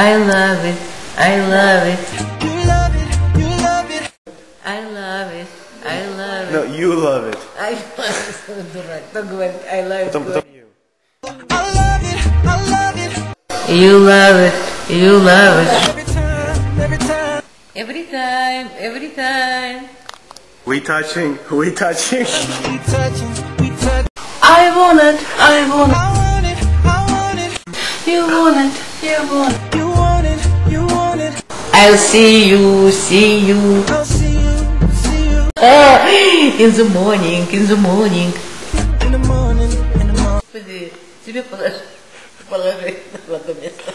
I love it. I love it. You love it. You love it. I love it. I love it. No, you love it. I love it. I love it. I love You love it. You love it. Every time. Every time. Every time. Every time. We touching. We touching. We touching. We touch. I want it. I want it. I want it. I want it. You want it. You want it. I'll see you, see you. I'll see you, see you Oh, in the morning, in the morning. in the morning, in the morning. Господи, тебе положи, положи в одно место.